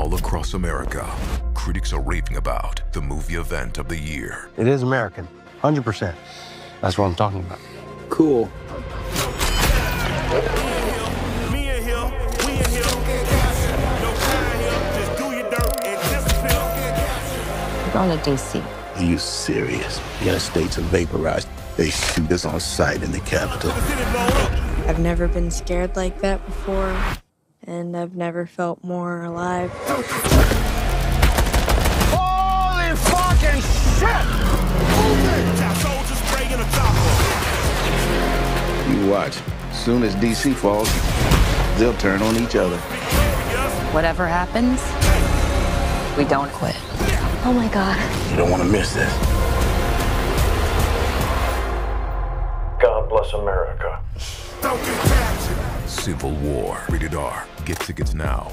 all across America. Critics are raving about the movie event of the year. It is American, 100%. That's what I'm talking about. Cool. Me we in here. No time here, just do your dirt and disappear. We're going to DC. Are you serious? The United States are vaporized. They shoot us on sight in the Capitol. City blown up. I've never been scared like that before, and I've never felt more alive. Holy fucking shit! Top soldiers spraying a chopper. You watch. Soon as DC falls, they'll turn on each other. Whatever happens, we don't quit. Oh my god. You don't want to miss this. God bless America. Civil War. Rated R. Get tickets now.